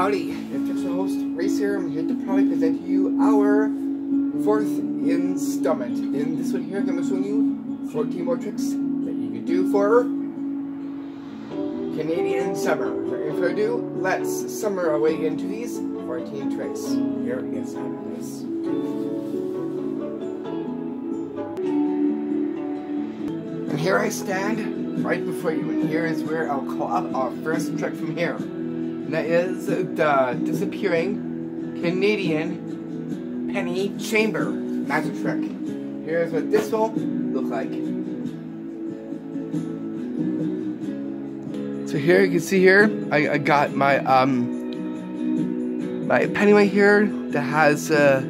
Howdy, it's your host, Rhys here. I'm here to probably present to you our fourth installment. In this one here, I'm going to show you 14 more tricks that you can do for Canadian summer. Without further ado, let's summer our way into these 14 tricks. Here is how it is. And here I stand, right before you, and here is where I'll call up our first trick from here. And that is the disappearing Canadian penny chamber magic trick. Here's what this will look like. So here you can see here, I, I got my um my penny right here that has uh,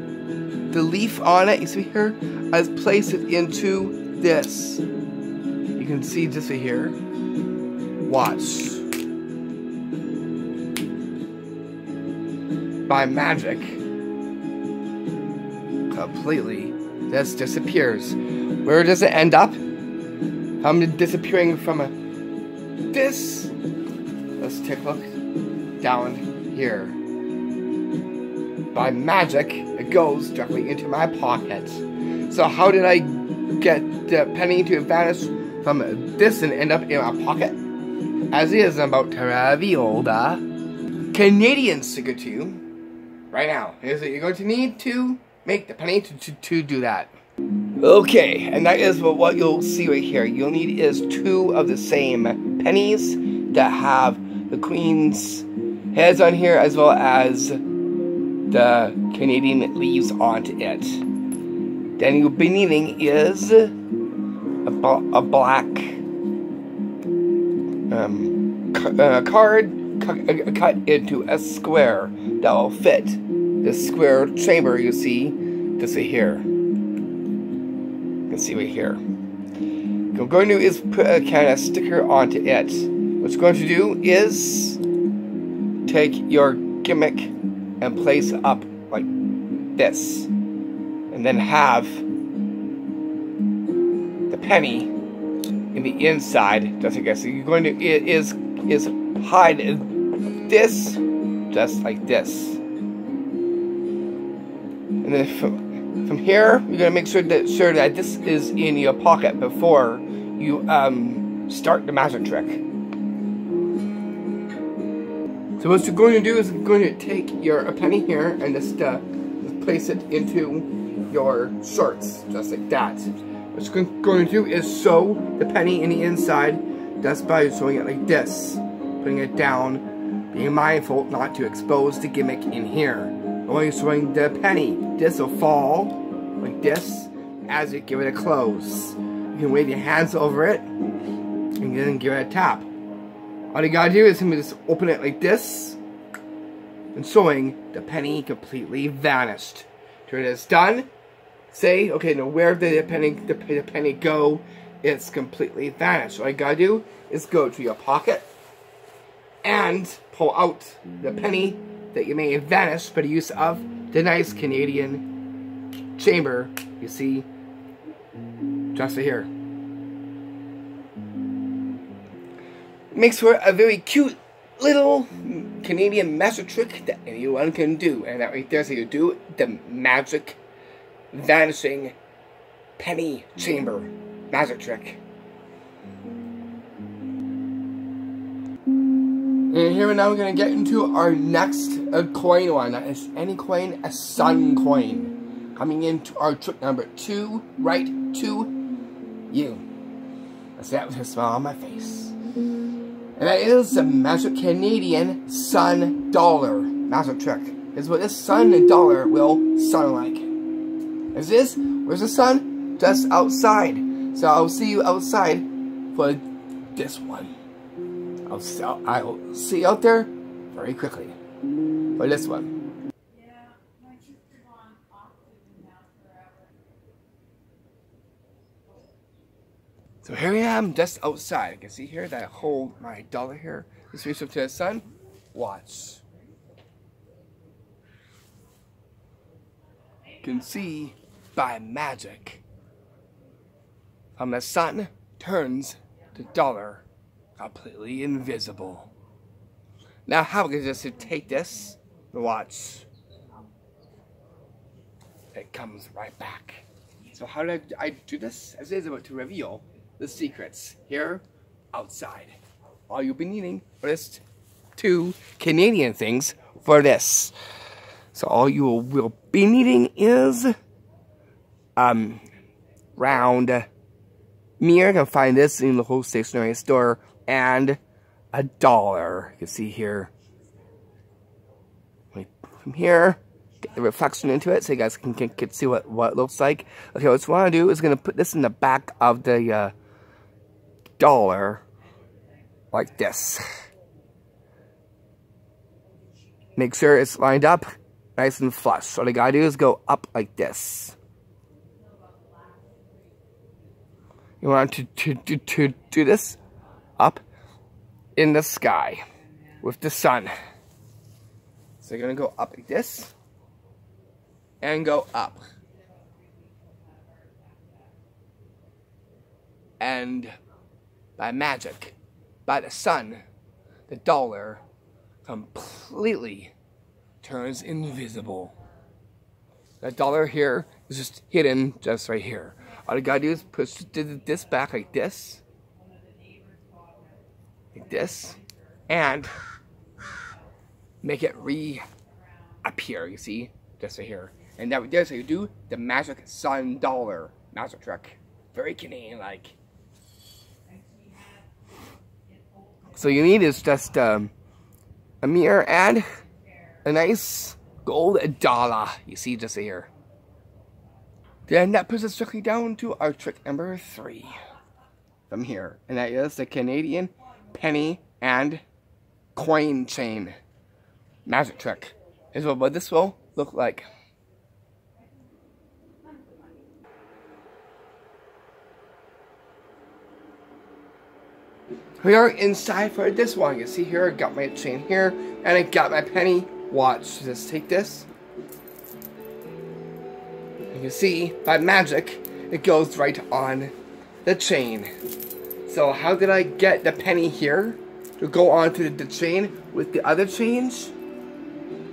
the leaf on it. You see here, I just placed it into this. You can see this right here. Watch. By magic. Completely this disappears. Where does it end up? I'm disappearing from a this let's take a look down here. By magic it goes directly into my pocket. So how did I get the penny to vanish from this and end up in my pocket? As is I'm about to reveal the Canadian you right now. Is that you're going to need to make the penny to, to, to do that. Okay, and that is what, you'll see right here. You'll need is two of the same pennies that have the Queen's heads on here as well as the Canadian leaves onto it. Then you'll be needing is a, a black um, uh, card uh, cut into a square that will fit the square chamber you see this right here. You can see right here. What I'm going to do is put a kind of sticker onto it. What you're going to do is take your gimmick and place up like this. And then have the penny in the inside, just like So you're going to, it is, is hide this just like this. And then from, from here, you're gonna make sure that sure that this is in your pocket before you um, start the magic trick. So what you're going to do is you're going to take your penny here and just, uh, just place it into your shorts, just like that. What you're going to do is sew the penny in the inside just by sewing it like this, putting it down being mindful not to expose the gimmick in here. Only swing the penny. This will fall like this as you give it a close. You can wave your hands over it and then give it a tap. All you gotta do is simply just open it like this and showing the penny completely vanished. Turn it is done. Say, okay, now where did the penny, the, the penny go? It's completely vanished. All you gotta do is go to your pocket and pull out the penny that you may have vanished by the use of the nice Canadian chamber you see just here. Makes for a very cute little Canadian magic trick that anyone can do. And that right there is how you do the magic vanishing penny chamber magic trick. And here and now we're going to get into our next uh, coin one. That is any coin, a sun coin. Coming into our trick number two, right to you. Let's that with a smile on my face. And that is the Magic Canadian Sun Dollar Magic Trick. Is what this sun dollar will sound like. Is this? Where's the sun? Just outside. So I'll see you outside for this one. I'll, see, I'll see you out there very quickly for this one. So here I am, just outside. You can see here that I hold my dollar here. This reach up to the sun. Watch. You can see by magic, from the sun turns the dollar completely invisible. Now how we just to take this watch. It comes right back. So how did I, do this? As is about to reveal the secrets here outside. All you'll be needing for this two Canadian things for this. So all you will be needing is um round mirror. You can find this in the whole stationery store and a dollar. You can see here. From here, get the reflection into it so you guys can, can, can see what, what it looks like. Okay, what I want to do is going to put this in the back of the uh, dollar like this. Make sure it's lined up nice and flush. All you gotta do is go up like this. You want to, to, to, to do this in the sky with the sun. So you're gonna go up like this and go up. And by magic, by the sun, the dollar completely turns invisible. That dollar here is just hidden just right here. All you gotta do is push this back like this. Like this. And make it reappear, you see? Just right here. And that that's how you do the magic sun dollar magic trick. Very Canadian like. So you need is just um, a mirror and a nice gold dollar. You see just here. Then that puts us directly down to our trick number three from here. And that is the Canadian penny and coin chain magic trick. Is what this will look like. We are inside for this one. You see here, I got my chain here, and I got my penny. Watch, just take this. You can see, by magic, it goes right on the chain. So how did I get the penny here to go onto the, chain with the other chains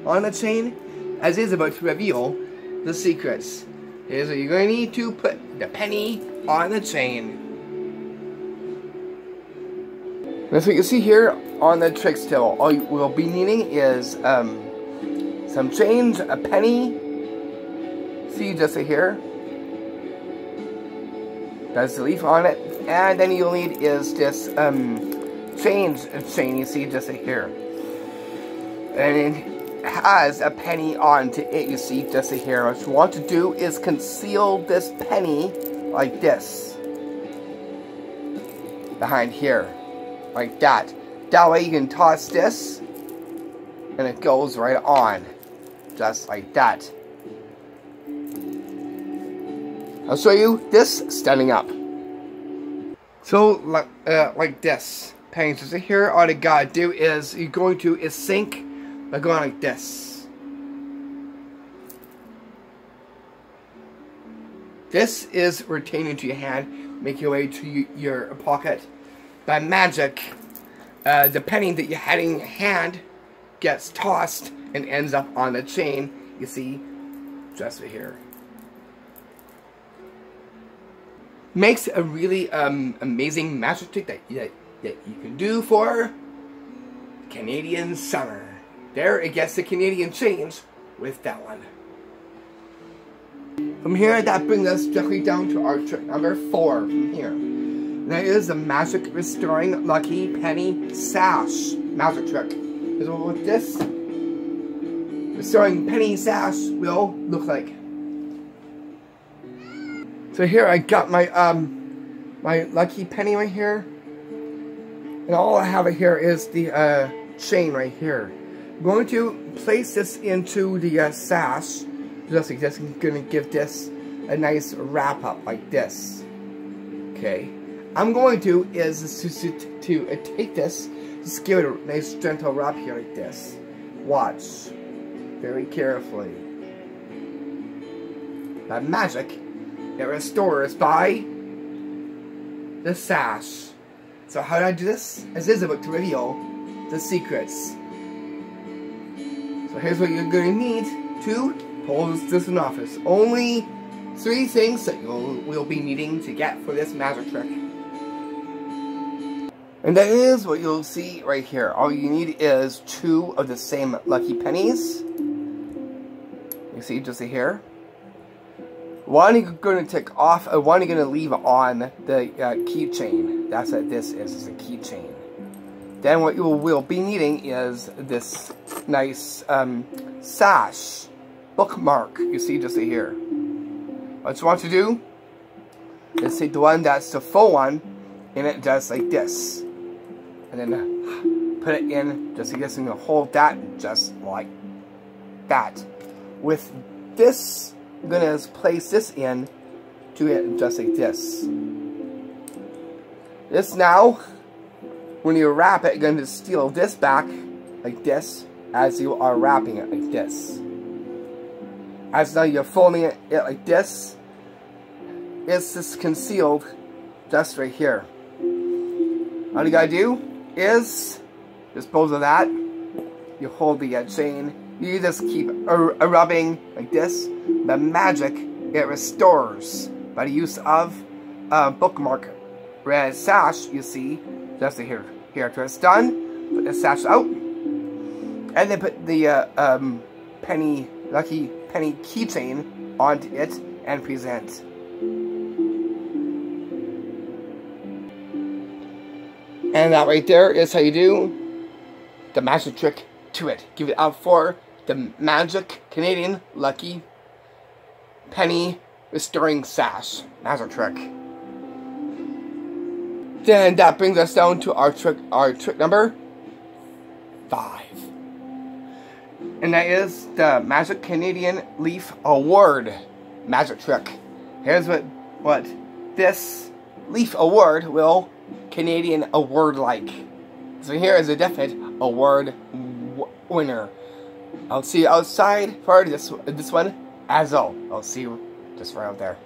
on the chain? As is about to reveal the secrets. Here's what you're going to need to put the penny on the chain. That's what you see here on the trick still. All you will be needing is um, some change, a penny. See just here. That's the leaf on it. And then you'll need is this um, change chain you see just here. And it has a penny onto it, you see, just here. What you want to do is conceal this penny like this. Behind here like that. That way you can toss this, and it goes right on, just like that. I'll show you this standing up. So, like, uh, like this. Pennies. So here, all you gotta do is, you're going to is sink by going like this. This is retaining to your hand, make your way to your pocket by magic, uh, the penny that you had in your hand gets tossed and ends up on the chain. You see, just right here. Makes a really um, amazing magic trick that, that, that you can do for Canadian summer. There it gets the Canadian change with that one. From here, that brings us directly down to our trick number four from here. That is the magic restoring lucky penny sash magic trick. Is what this restoring penny sash will look like. So here I got my um my lucky penny right here. And all I have here is the uh, chain right here. I'm going to place this into the uh, sash. Just like this, I'm going to give this a nice wrap up like this. Okay. I'm going to is to, to, to uh, take this, just give it a nice gentle wrap here like this. Watch. Very carefully. By magic, it restores by the sash. So how do I do this? As is about to reveal the secrets. So here's what you're going to need to pull this in office. Only three things that you'll will be needing to get for this magic trick. And that is what you'll see right here. All you need is two of the same lucky pennies. You see just here. One you're going to take off, and one you're going to leave on the uh, keychain. That's what this is, is a keychain. Then what you will be needing is this nice um, sash bookmark. You see just here. What you want to do is take the one that's the full one, and it does like this. And then put it in just like this, and hold that just like that. With this, going to place this in to it just like this. This now when you wrap it, you're going to steal this back like this as you are wrapping it like this. As now you're folding it, it like this, it's just concealed just right here. All you gotta do is dispose of that. You hold the uh, chain. You just keep rubbing like this. The magic it restores by the use of a bookmark red sash. You see, just here. Here, after it's done, put the sash out, and then put the uh, um, penny, lucky penny keychain onto it and present. And that right there is how you do the magic trick to it. Give it out for the magic Canadian lucky penny restoring sash That's magic trick. Then that brings us down to our trick, our trick number five. And that is the Magic Canadian Leaf Award magic trick. Here's what, what this Leaf Award will Canadian award like. So here is a definite award winner. I'll see you outside for this this one as well. I'll see you just right out there.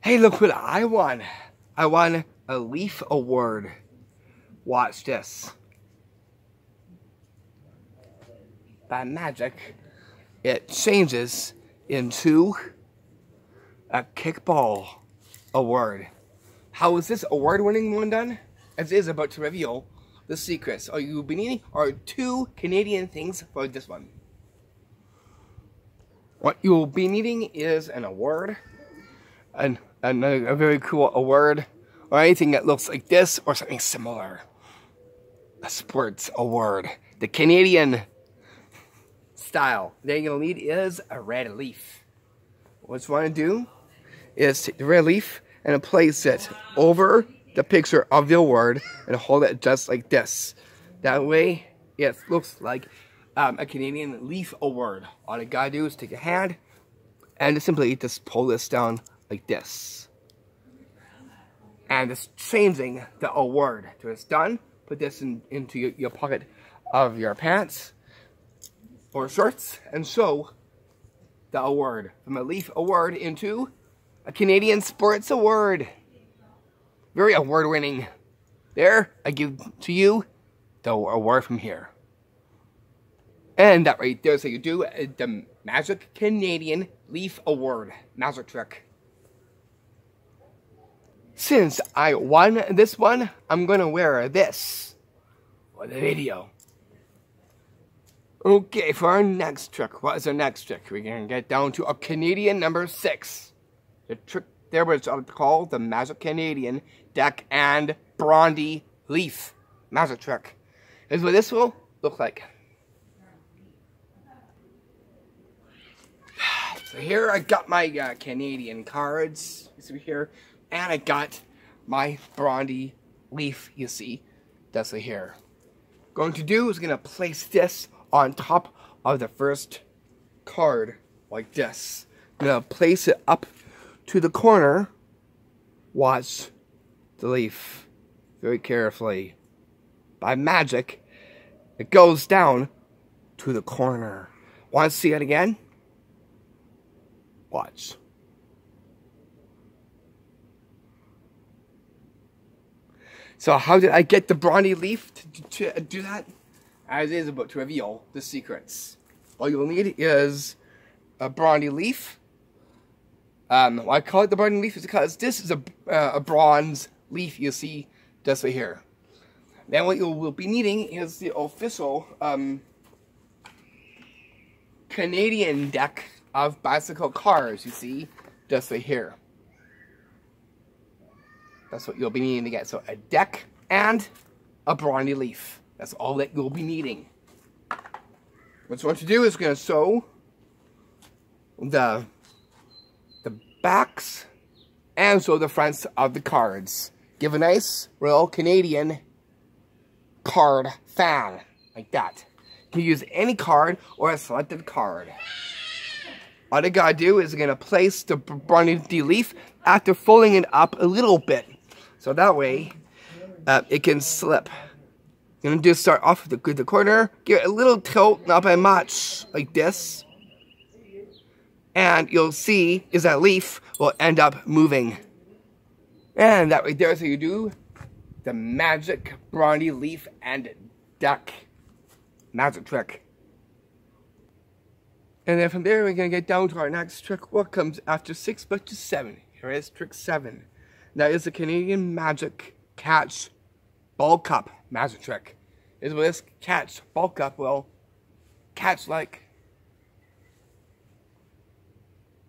Hey, look what I won. I won a Leaf Award. Watch this. By magic, it changes into a kickball award. How is this award-winning one done? As is about to reveal the secrets. All you'll be needing are two Canadian things for this one. What you'll be needing is an award, and a, a very cool award or anything that looks like this or something similar. A sports award. The Canadian style. Then you'll need is a red leaf. What you want to do is take the red leaf and place it over the picture of your award and hold it just like this. That way it looks like um, a Canadian leaf award. All you gotta do is take a hand and simply just pull this down like this. And it's changing the award So it's done. Put this in, into your, your pocket of your pants or shorts and show the award from a Leaf Award into a Canadian Sports Award. Very award winning. There, I give to you the award from here. And that right there, so you do the Magic Canadian Leaf Award Magic Trick. Since I won this one, I'm gonna wear this for the video. Okay, for our next trick, what is our next trick? We're gonna get down to a Canadian number six. The trick there was called the Magic Canadian Deck and Brondy Leaf Magic Trick. Is what this will look like. So here I got my uh, Canadian cards. You see here and I got my Brondy leaf, you see, that's here. Going to do is going to place this on top of the first card, like this. I'm going to place it up to the corner. Watch the leaf very carefully. By magic, it goes down to the corner. Want to see it again? Watch. So how did I get the brawny leaf to, to, to uh, do that? as is about to reveal the secrets. All you'll need is a bronze leaf. Um, I call it the bronze leaf because this is a, uh, a bronze leaf you see just right here. Then what you will be needing is the official um, Canadian deck of bicycle cars, you see, just right here. That's what you'll be needing to get. So a deck and a brawny leaf. That's all that you'll be needing. What you want to do is going to sew the backs and sew the fronts of the cards. Give a nice Royal Canadian card fan, like that. You can use any card or a selected card. All you gotta do is gonna place the brawny leaf after folding it up a little bit. So that way, uh, it can slip. You're gonna just start off with the, the corner, give it a little tilt, not by much, like this. And you'll see is that leaf will end up moving. And that right there is how you do the magic brawny leaf and duck magic trick. And then from there, we're to get down to our next trick. What comes after 6 but to 7? Here is trick 7. That is the Canadian Magic Catch Ball Cup magic trick. Is what this catch ball cup will catch like.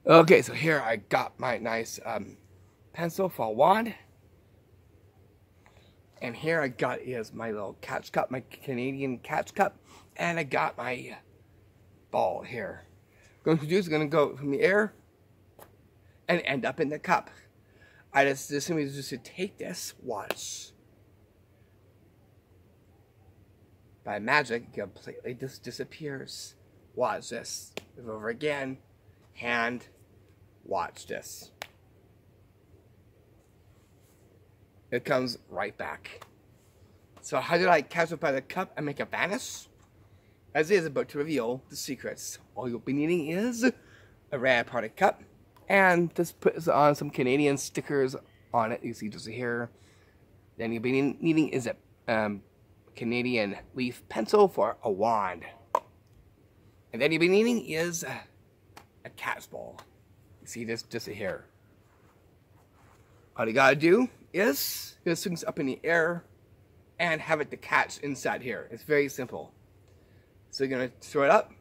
Okay, so here I got my nice um, pencil for wand. And here I got is my little catch cup, my Canadian catch cup. And I got my ball here. Going to do is going to go from the air and end up in the cup. I just, this is just to take this, watch. By magic, it completely just disappears. Watch this. Move over again. Hand. Watch this. It comes right back. So how did I catch it by the cup and make it vanish? As is about to reveal the secrets. All you'll be needing is a rare party cup, and just put on some Canadian stickers on it. You see just here. Then you'll be needing is a um, Canadian leaf pencil for a wand. And then you'll be needing is a cat's ball. See this just here. All you gotta do is this things up in the air and have it to catch inside here. It's very simple. So you're gonna throw it up,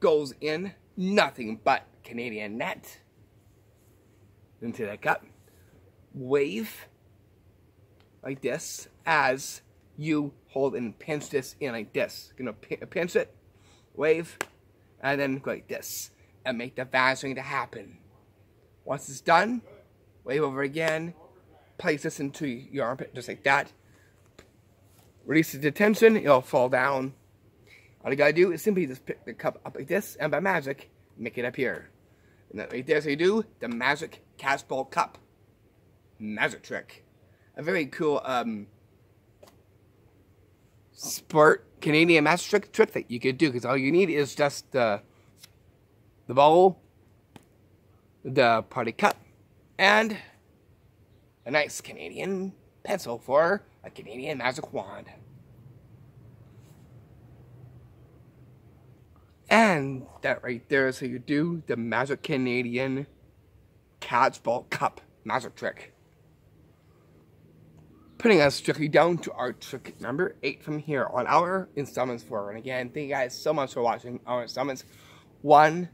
goes in nothing but Canadian net into that cup. Wave like this as you hold and pinch this in like this. You're gonna pinch it, wave, and then go like this and make the vanishing to happen. Once it's done, wave over again, place this into your armpit just like that. Release the tension, it'll fall down. All you gotta do is simply just pick the cup up like this, and by magic, make it appear. And that right there, so you do the magic catch ball cup. Magic trick. A very cool um, sport Canadian magic trick, trick that you could do, because all you need is just uh, the bowl, the party cup, and a nice Canadian pencil for a Canadian magic wand. And that right there is how you do the Magic Canadian Catch Ball Cup magic trick. Putting us strictly down to our trick number 8 from here on our installments forward. And again, thank you guys so much for watching our installments 1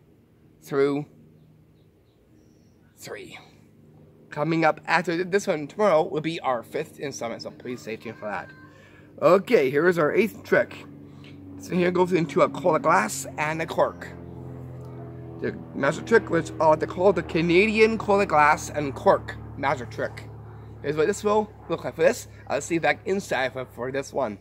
through 3. Coming up after this one tomorrow will be our 5th installment, so please stay tuned for that. Okay, here is our 8th trick. So here goes into a cola glass and a cork. The magic trick which uh, they call the Canadian cola glass and cork magic trick. Here's what this will look like for this. I'll see you back inside for, for this one.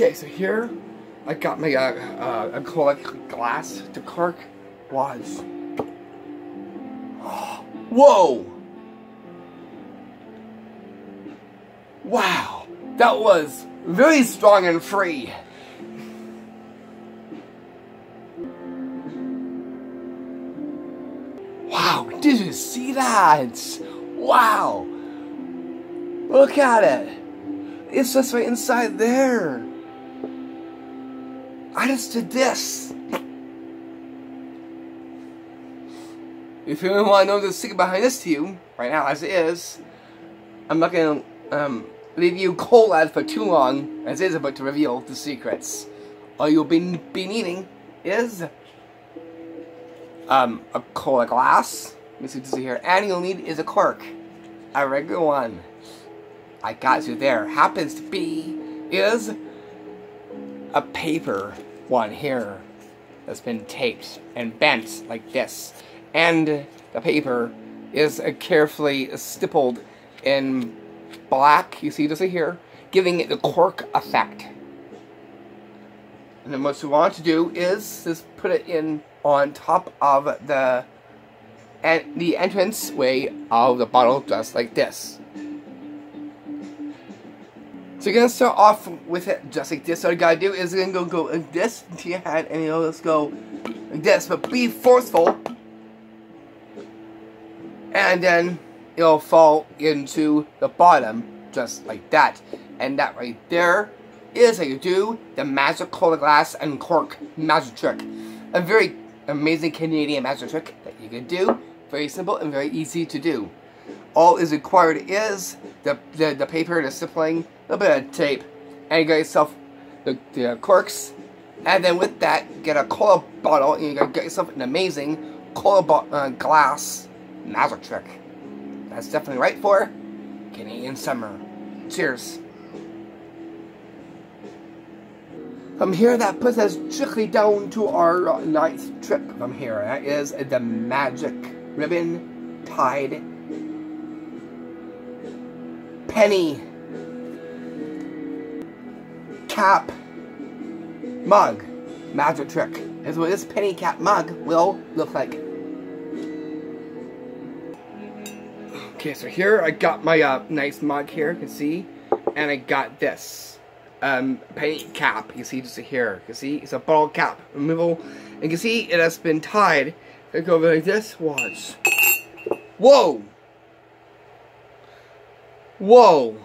Okay, so here I got my uh, uh, acrylic glass to cork was. Whoa! Wow, that was very strong and free. Wow, did you see that? Wow! Look at it. It's just right inside there. I just did this. If you want to know the secret behind this to you, right now as it is, I'm not going to um, leave you cold eyed for too long, as it is about to reveal the secrets. All you'll be, be needing is um, a cola glass. Let me see here. And you'll need is a cork. A regular one. I got you there. Happens to be is a paper one here that's been taped and bent like this. And the paper is carefully stippled in black, you see this here, giving it the cork effect. And then what you want to do is just put it in on top of the the entrance way of the bottle just like this. So you're gonna start off with it just like this. So you gotta do is gonna go, go like this into your head and you'll just go like this, but be forceful. And then it'll fall into the bottom just like that. And that right there is how you do the magic cola glass and cork magic trick. A very amazing Canadian magic trick that you can do. Very simple and very easy to do. All is required is the, the, the paper, the stippling, little bit of tape, and you get yourself the, the corks, and then with that, get a cola bottle, and you get yourself an amazing cola uh, glass magic trick. That's definitely right for Canadian summer. Cheers. From here, that puts us strictly down to our ninth trick from here. That is the magic ribbon tied penny cap mug magic trick is what this penny cap mug will look like. Okay, so here I got my uh, nice mug here, you can see, and I got this um, penny cap. You see just here, you can see it's a bottle cap removal. And you can see it has been tied. I go over like this. Watch. Whoa. Whoa.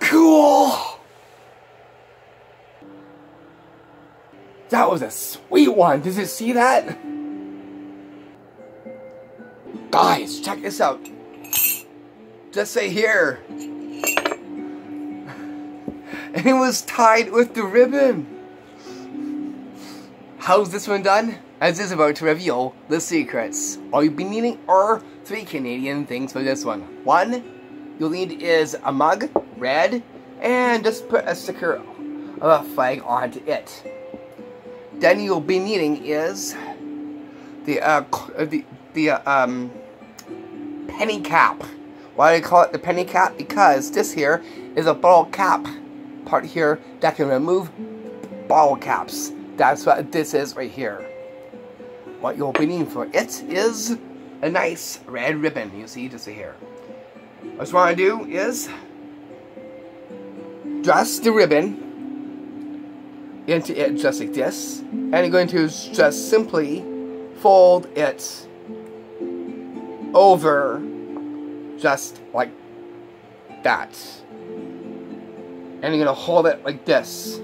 Cool. That was a sweet one. Did you see that? Guys, check this out. Just say here. And it was tied with the ribbon. How's this one done? As is about to reveal the secrets. All you'll be needing are three Canadian things for this one. One, you'll need is a mug, red, and just put a sticker of a flag onto it. Then you'll be needing is the uh, uh, the the uh, um penny cap. Why do I call it the penny cap? Because this here is a bottle cap part here that can remove bottle caps. That's what this is right here. What you'll be needing for it is a nice red ribbon. You see, just here. What you want to do is dress the ribbon into it just like this. And you're going to just simply fold it over just like that. And you're going to hold it like this.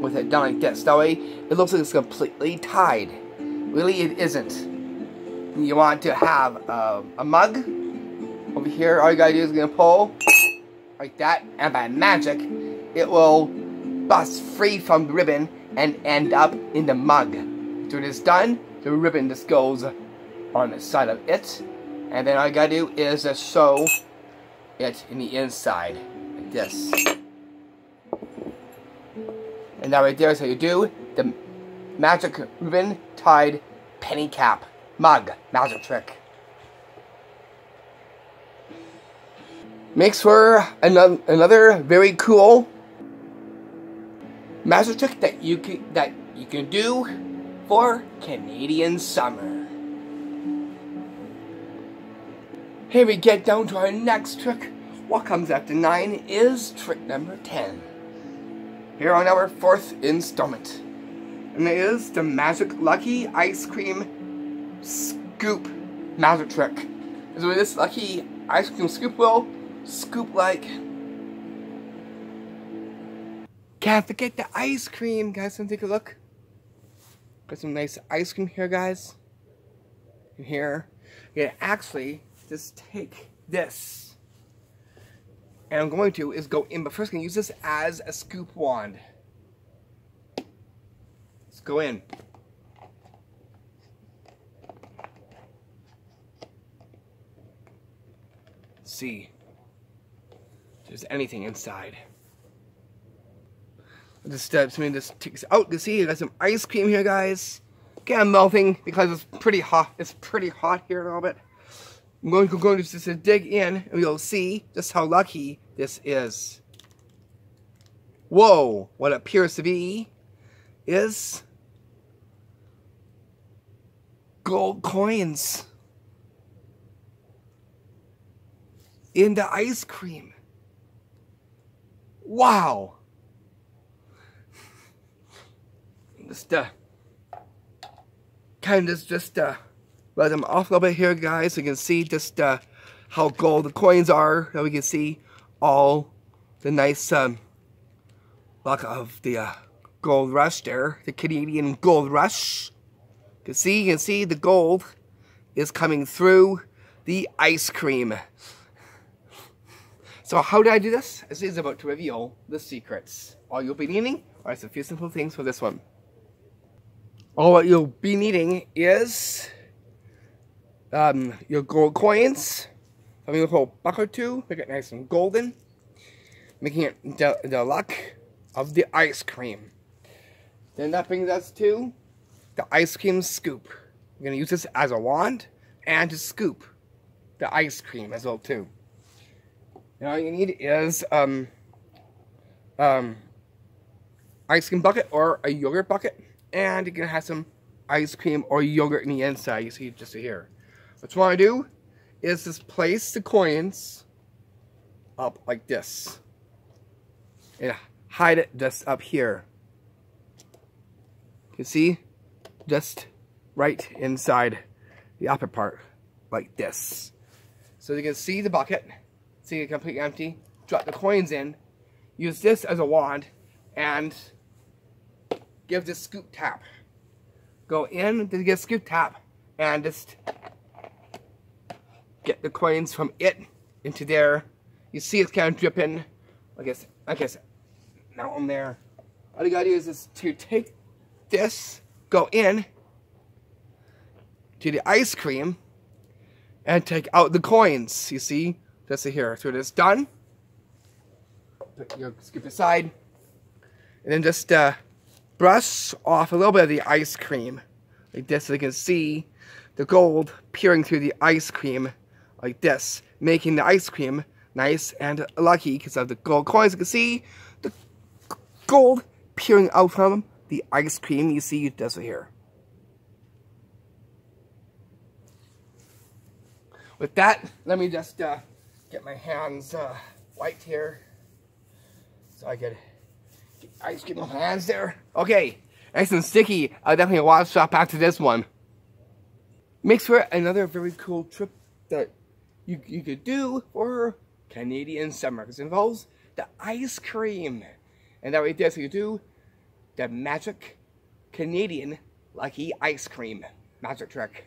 With it down like this. That way, it looks like it's completely tied. Really, it isn't. You want to have a mug. Over here, all you gotta do is gonna pull like that. And by magic, it will bust free from the ribbon and end up in the mug. After it is done, the ribbon just goes on the side of it. And then all I gotta do is sew it in the inside, like this. And that right there is how you do the magic ribbon tied penny cap mug magic trick. Makes for another, another very cool magic trick that you can that you can do for Canadian summer. Here we get down to our next trick. What comes after 9 is trick number 10. Here on our fourth installment. And it is the Magic Lucky Ice Cream Scoop Magic Trick. So this Lucky Ice Cream Scoop will scoop like... Can't forget the ice cream, guys. Come take a look. Got some nice ice cream here, guys. In here. Yeah, actually, just take this. And I'm going to is go in, but first I'm to use this as a scoop wand. Let's go in. See if there's anything inside. Just uh, me just takes out. You see, I got some ice cream here, guys. Okay, I'm melting because it's pretty hot. It's pretty hot here a little bit. I'm going to, going to just dig in and we'll see just how lucky this is. Whoa, what appears to be is gold coins in the ice cream. Wow. Just uh, kind of just uh, let them off a little bit here, guys. So you can see just uh, how gold the coins are. Now we can see all the nice um, luck of the uh, gold rush there, the Canadian gold rush. You can see, you can see the gold is coming through the ice cream. So how did I do this? This is about to reveal the secrets. All you'll be needing are some few simple things for this one. All what you'll be needing is um, your gold coins, having a little buck or two, make it nice and golden, making it the, the luck of the ice cream. Then that brings us to the ice cream scoop. We're going to use this as a wand and to scoop the ice cream as well too. And all you need is um, um, ice cream bucket or a yogurt bucket. And going to have some ice cream or yogurt in the inside. You see just here. What you want to do is just place the coins up like this. And hide it just up here. You see? Just right inside the upper part. Like this. So you can see the bucket. See it completely empty. Drop the coins in. Use this as a wand. And give this scoop tap. Go in to get scoop tap. And just get the coins from it into there. You see it's kind of dripping. I guess, I guess, now I'm there. All you gotta do is just to take this, go in to the ice cream, and take out the coins. You see, just here. So it is done. Put your scoop aside, and then just uh, brush off a little bit of the ice cream, like this, so you can see the gold peering through the ice cream like this, making the ice cream nice and lucky because of the gold coins. You can see the gold peering out from the ice cream. You see this right here. With that, let me just uh, get my hands uh, wiped here so I get ice cream on my hands there. Okay, nice and sticky. I'll definitely wash up after this one. Makes for another very cool trip that you, you could do for Canadian summer. Because it involves the ice cream. And that right there, so you do the magic Canadian lucky ice cream magic trick.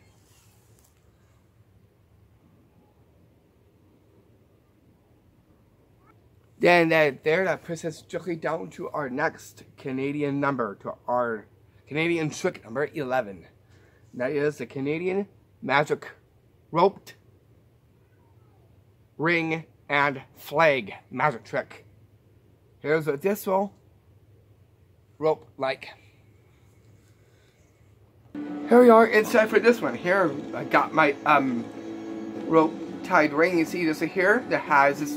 Then that there, that puts us directly down to our next Canadian number, to our Canadian trick number 11. That is the Canadian Magic Roped ring, and flag magic trick. Here's what this will rope like. Here we are inside for this one. Here I got my um rope tied ring. You see this here that has this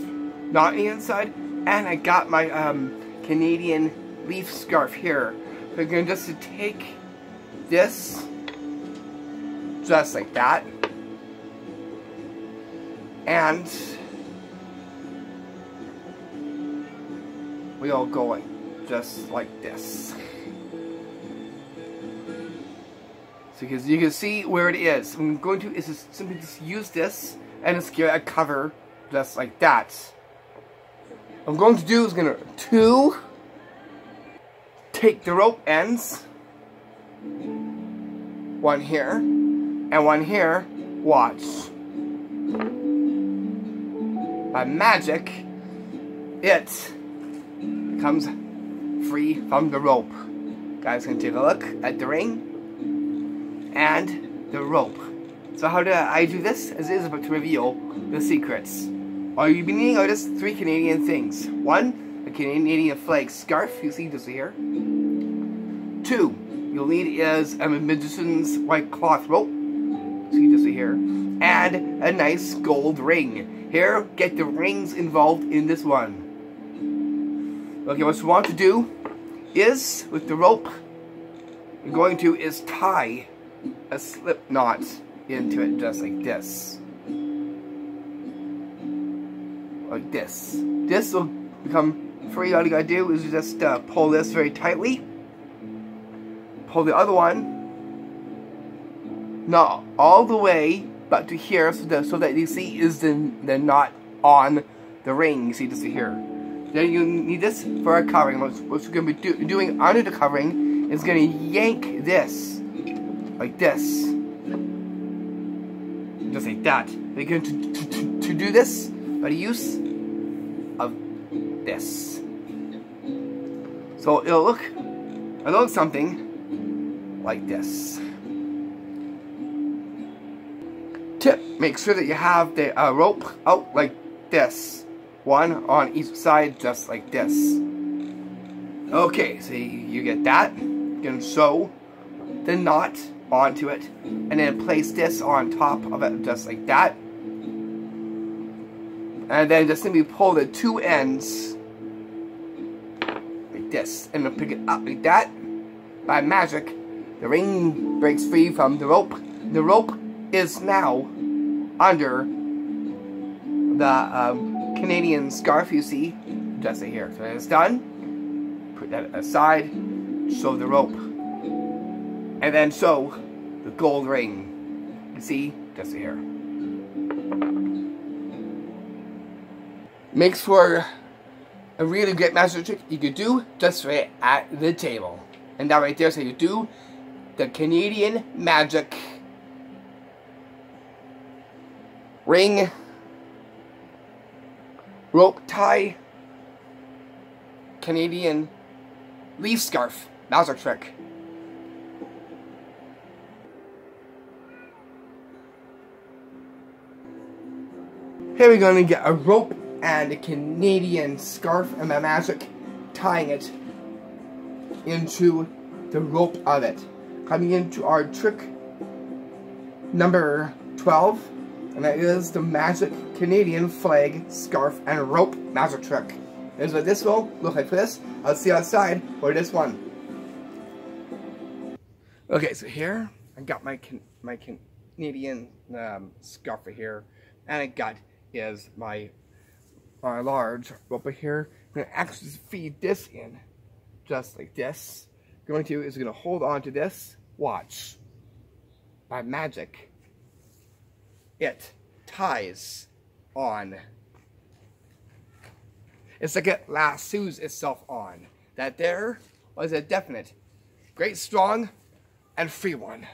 knot inside, and I got my um Canadian leaf scarf here. So I'm going to just take this just like that And we all going just like this. So because you can see where it is. I'm going to is just simply just use this and just give it a cover just like that. I'm going to do is going to two take the rope ends one here and one here watch. By magic it becomes free from the rope. Guys can take a look at the ring and the rope? So how do I do this? As it is about to reveal the secrets all you be needing are just three Canadian things one a Canadian flag scarf you see this here two you'll need is a magician's white cloth rope. See this here. And a nice gold ring. Here, get the rings involved in this one. Okay, what you want to do is, with the rope, you're going to is tie a slip knot into it just like this. Like this. This will become free. All you gotta do is just uh, pull this very tightly. Pull the other one. Not all the way but to here so that so that you see is the, the knot on the ring. You see this here. Then you need this for a covering. What, what you're to be do, doing under the covering is to yank this like this. Just like that. You're going to, to, to, to do this the use of this so it'll look it'll look something like this. Tip, make sure that you have the uh, rope out like this. One on each side, just like this. Okay, so you get that. You can sew the knot onto it, and then place this on top of it, just like that. And then just simply pull the two ends like this, and then pick it up like that. By magic, the ring breaks free from the rope. The rope is now under the um, Canadian scarf you see just here. So it's done. Put that aside. Sew the rope. And then sew the gold ring. You see? Just here. Makes for a really great master trick you could do just right at the table. And that right there so you do the Canadian Magic ring rope tie Canadian leaf scarf Mauser trick. Here we're going to get a rope and a Canadian scarf and my magic tying it into the rope of it coming into our trick number 12, and that is the Magic Canadian Flag Scarf and Rope Magic Trick. Here's what this will look like for this. I'll see outside for this one. Okay, so here I got my can my Canadian um, scarf here, and I got is my uh, large rope here. I'm gonna actually feed this in, just like this. Going to is gonna hold on to this Watch. By magic, it ties on. It's like it lassoes itself on. That there was a definite, great, strong, and free one.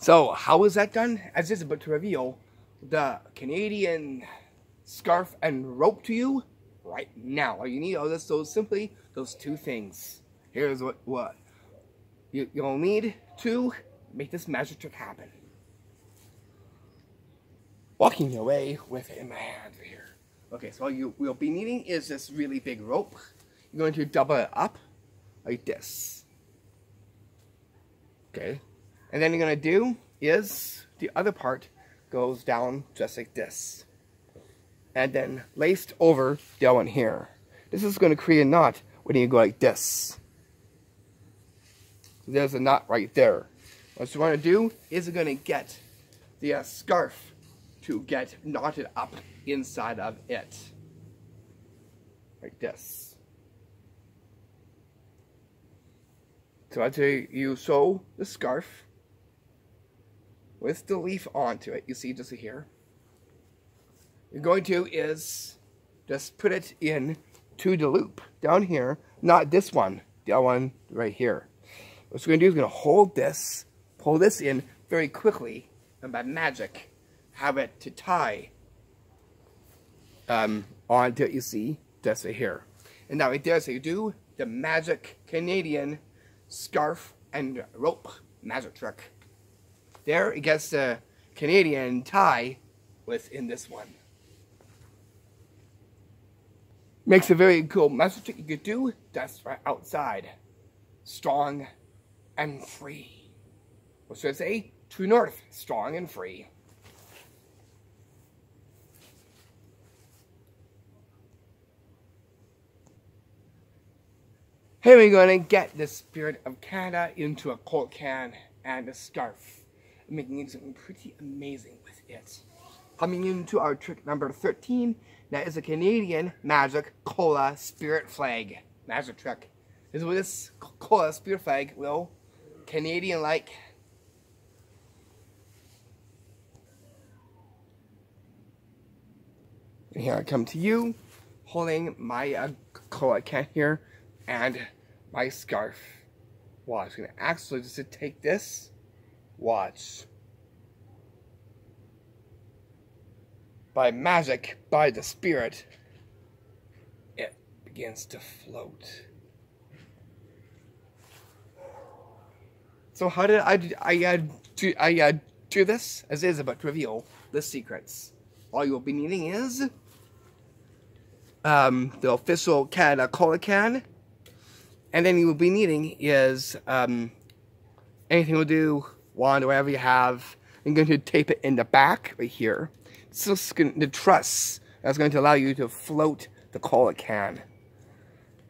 So, how was that done? As is about to reveal the Canadian scarf and rope to you right now. All you need are just those simply those two things. Here's what what you, you'll need to make this magic trick happen. Walking away with it in my hand here. Okay, so all you will be needing is this really big rope. You're going to double it up like this. Okay, and then you're going to do is the other part goes down just like this and then laced over the other one here. This is going to create a knot when you go like this. There's a knot right there. What you want to do is you're going to get the uh, scarf to get knotted up inside of it. Like this. So i after you sew the scarf with the leaf onto it, you see just here, you're going to is just put it in to the loop down here, not this one, the other one right here. What we're going to do is going to hold this, pull this in very quickly, and by magic, have it to tie um, onto it, you see, just here. And now right there, so you do the magic Canadian scarf and rope magic trick. There, it gets the Canadian tie within this one. Makes a very cool message trick you could do That's right outside. Strong and free. What should I say? True North, strong and free. Here we're going to get the spirit of Canada into a cold can and a scarf, making something pretty amazing with it. Coming into our trick number 13, that is a Canadian Magic Cola Spirit Flag. Magic trick. This is what this Cola Spirit Flag will Canadian-like here I come to you, holding my uh, cola can here and my scarf. Watch, I'm gonna actually just take this. Watch. By magic, by the spirit, it begins to float. So how did I I uh, do I do this? As is about to reveal the secrets. All you'll be needing is um, the official Canada Cola can, and then you will be needing is um, anything will do, wand, or whatever you have. I'm going to tape it in the back right here. So the truss that's going to allow you to float the cola can.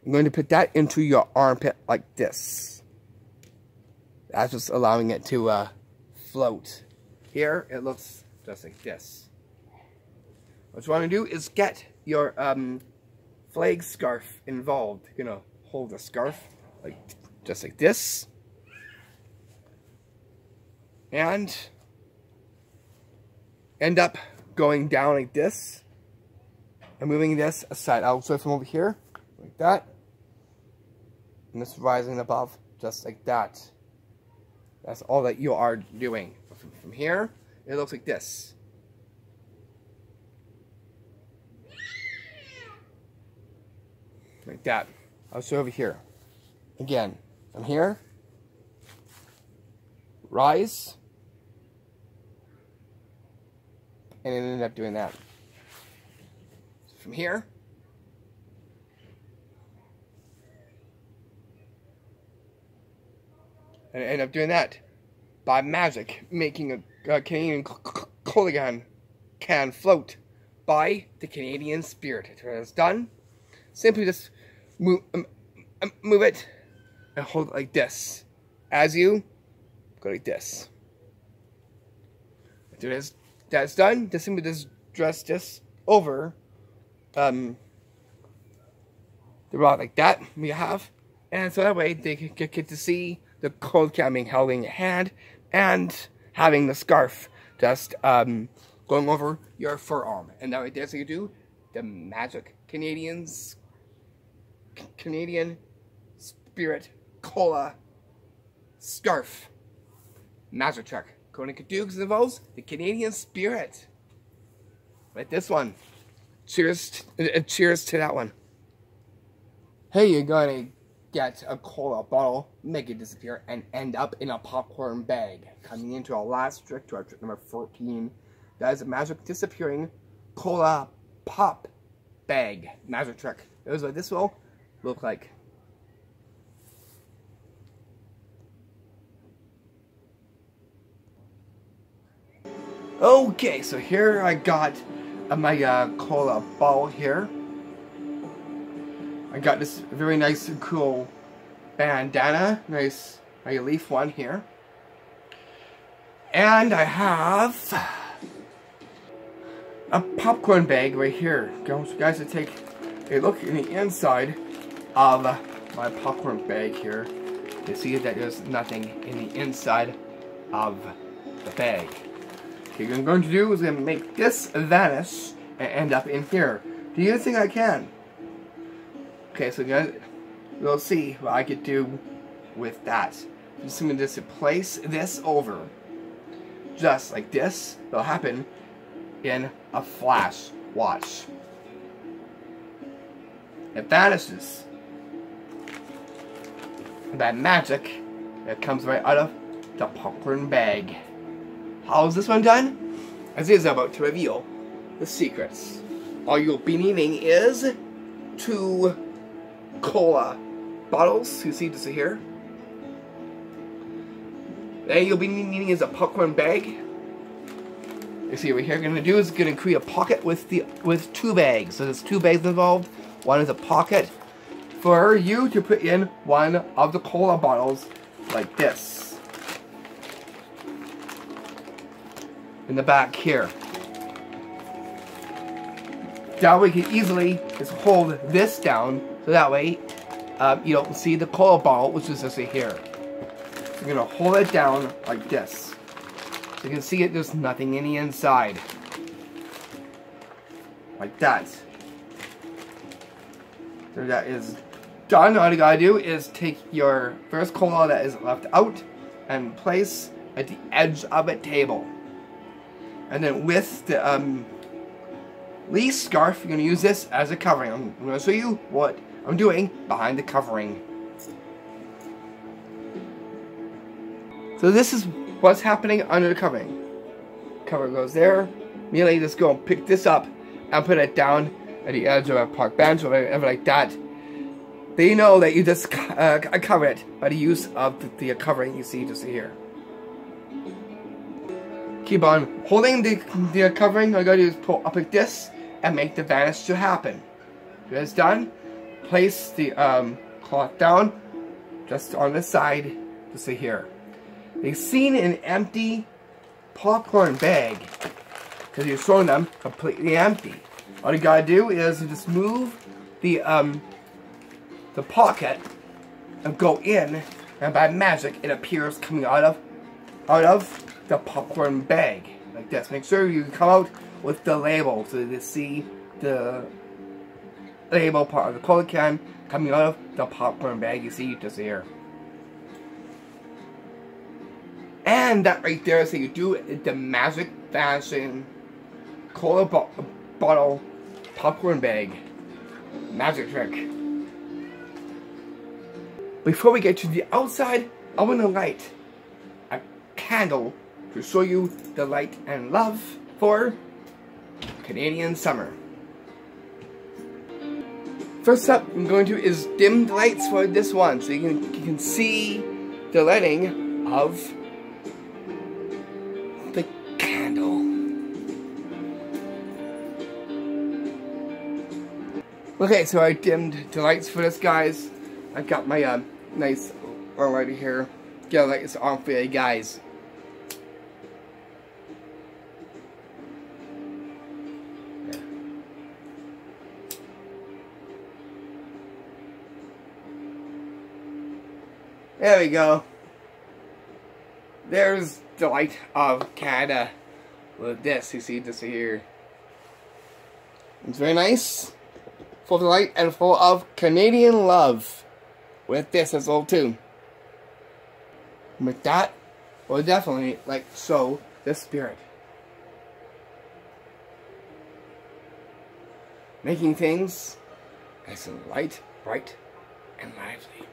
I'm going to put that into your armpit like this. That's just allowing it to uh, float. Here, it looks just like this. What you want to do is get your um, flag scarf involved. You're going to hold the scarf like just like this. And end up going down like this. And moving this aside also from over here, like that. And this rising above, just like that. That's all that you are doing. From here, it looks like this. Like that. I'll show over here. Again, from here, rise, and it ended up doing that. From here, and it ended up doing that by magic, making a, a Canadian Coligan can float by the Canadian spirit. When it's done, simply just move, um, um, move it and hold it like this. As you go like this. After this, that's done, just simply just dress this over um, the rod like that we have. And so that way they can get to see the cold can being held in your hand, and having the scarf just um, going over your forearm. And that right there, so you do the magic Canadians, Canadian Spirit Cola Scarf Magic Trick. Conan Kadukes involves the Canadian Spirit. Like this one. Cheers, uh, cheers to that one. Hey, you got a get a cola bottle, make it disappear, and end up in a popcorn bag. Coming into our last trick, to our trick number 14. That is a magic disappearing cola pop bag magic trick. It was what this will look like. Okay, so here I got a my uh, cola bottle here. I got this very nice and cool bandana. Nice, my leaf one here. And I have a popcorn bag right here. So guys, to take a look in the inside of my popcorn bag here. You see that there's nothing in the inside of the bag. Okay, what I'm going to do is I'm going to make this vanish and end up in here. Do you think I can? Okay, so guys, we'll see what I could do with that. I'm just going to just place this over. Just like this. It'll happen in a flash. Watch. It vanishes. That magic that comes right out of the popcorn bag. How is this one done? As is about to reveal the secrets. All you'll be needing is two cola bottles. You see this here? Then you'll be needing is a popcorn bag. You see what we're gonna do is gonna create a pocket with the with two bags. So there's two bags involved. One is a pocket for you to put in one of the cola bottles like this. In the back here. That way you can easily just hold this down so that way um, you don't see the cola bottle which is just here. So you're gonna hold it down like this. So you can see it, there's nothing in the inside. Like that. So that is done. All you gotta do is take your first cola that is left out and place at the edge of a table. And then with the um, scarf, you're gonna use this as a covering. I'm gonna show you what I'm doing behind the covering. So this is what's happening under the covering. Cover goes there. Immediately just go and pick this up and put it down at the edge of a park bench or whatever like that. They know that you just uh, cover it by the use of the, the covering you see just here. Keep on holding the, the covering. All you gotta do is pull up like this and make the vanish to happen. When it's done, place the um, cloth down just on the side to see here. They've seen an empty popcorn bag because you're showing them completely empty. All you gotta do is just move the um, the pocket and go in, and by magic it appears coming out of out of the popcorn bag like this. Make sure you come out with the label so you see the label part of the cola can coming out of the popcorn bag you see just here. And that right there is how you do the magic fashion cola bo bottle popcorn bag. Magic trick. Before we get to the outside, I want to light a candle to show you the light and love for Canadian summer. First up, I'm going to is dim the lights for this one, so you can you can see the lighting of the candle. Okay, so I dimmed the lights for this, guys. I've got my uh, nice light here. Get a light on for you guys. There we go. There's the light of Canada with this, you see this here. It's very nice, full of light and full of Canadian love with this as well too. With that, will definitely like show the spirit. Making things nice and light, bright, and lively.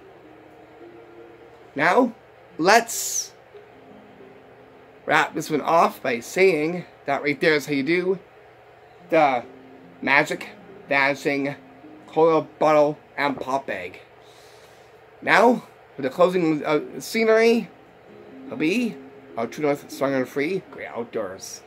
Now, let's wrap this one off by saying that right there is how you do the magic dancing cola bottle and pop bag. Now, for the closing uh, scenery, will be our True North Strong and Free Great Outdoors.